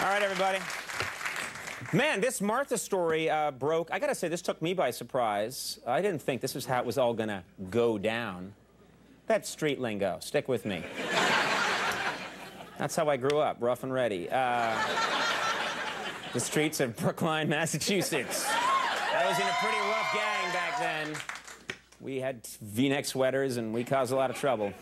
right, everybody. Man, this Martha story uh, broke. I gotta say, this took me by surprise. I didn't think this was how it was all gonna go down. That's street lingo. Stick with me. That's how I grew up, rough and ready. Uh, the streets of Brookline, Massachusetts. I was in a pretty rough gang back then. We had V-neck sweaters and we caused a lot of trouble.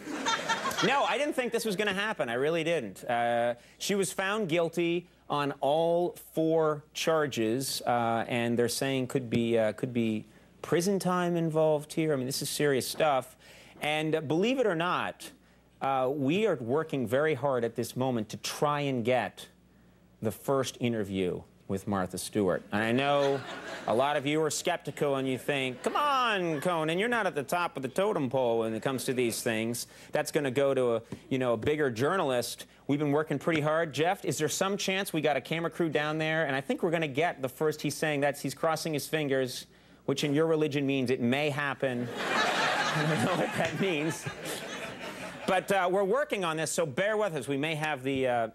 No, I didn't think this was going to happen. I really didn't. Uh, she was found guilty on all four charges, uh, and they're saying could be uh, could be prison time involved here. I mean, this is serious stuff. And believe it or not, uh, we are working very hard at this moment to try and get the first interview with Martha Stewart. And I know a lot of you are skeptical and you think, come on, Conan, you're not at the top of the totem pole when it comes to these things. That's going to go to a, you know, a bigger journalist. We've been working pretty hard. Jeff, is there some chance we got a camera crew down there? And I think we're going to get the first he's saying that's he's crossing his fingers, which in your religion means it may happen. I don't know what that means. But uh, we're working on this, so bear with us. We may have the, uh,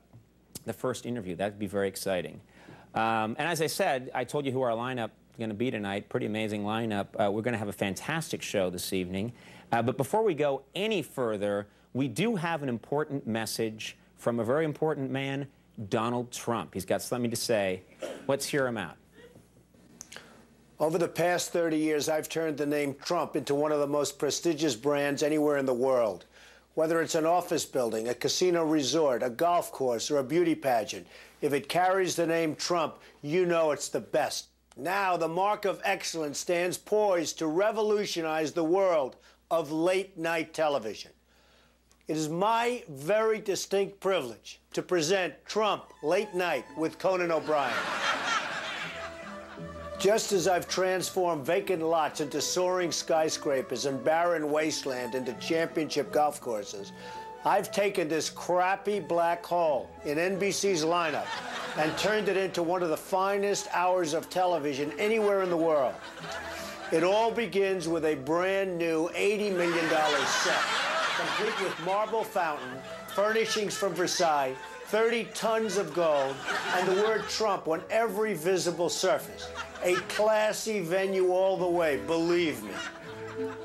the first interview. That'd be very exciting. Um, and as I said, I told you who our lineup going to be tonight. Pretty amazing lineup. Uh, we're going to have a fantastic show this evening. Uh, but before we go any further, we do have an important message from a very important man, Donald Trump. He's got something to say. Let's hear him out. Over the past 30 years, I've turned the name Trump into one of the most prestigious brands anywhere in the world. Whether it's an office building, a casino resort, a golf course, or a beauty pageant, if it carries the name Trump, you know it's the best. Now, the mark of excellence stands poised to revolutionize the world of late night television. It is my very distinct privilege to present Trump Late Night with Conan O'Brien. Just as I've transformed vacant lots into soaring skyscrapers and barren wasteland into championship golf courses, I've taken this crappy black hole in NBC's lineup and turned it into one of the finest hours of television anywhere in the world. It all begins with a brand new $80 million set, complete with marble fountain, furnishings from Versailles, 30 tons of gold, and the word Trump on every visible surface. A classy venue all the way, believe me.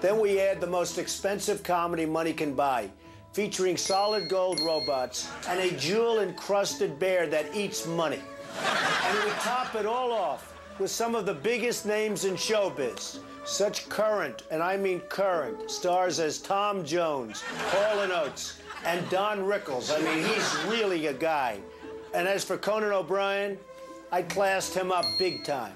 Then we add the most expensive comedy money can buy, featuring solid gold robots and a jewel encrusted bear that eats money. And we top it all off with some of the biggest names in showbiz. Such current, and I mean current, stars as Tom Jones, Hall & Oates, and Don Rickles. I mean, he's really a guy. And as for Conan O'Brien, I classed him up big time.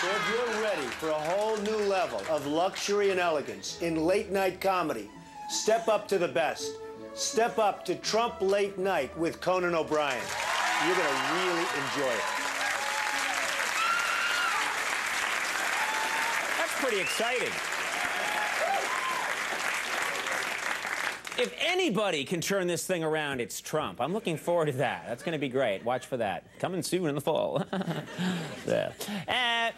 So if you're ready for a whole new level of luxury and elegance in late night comedy, step up to the best. Step up to Trump Late Night with Conan O'Brien. You're going to really enjoy it. That's pretty exciting. If anybody can turn this thing around, it's Trump. I'm looking forward to that. That's going to be great. Watch for that. Coming soon in the fall. yeah. And